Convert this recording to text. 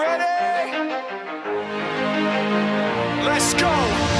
ready? Let's go!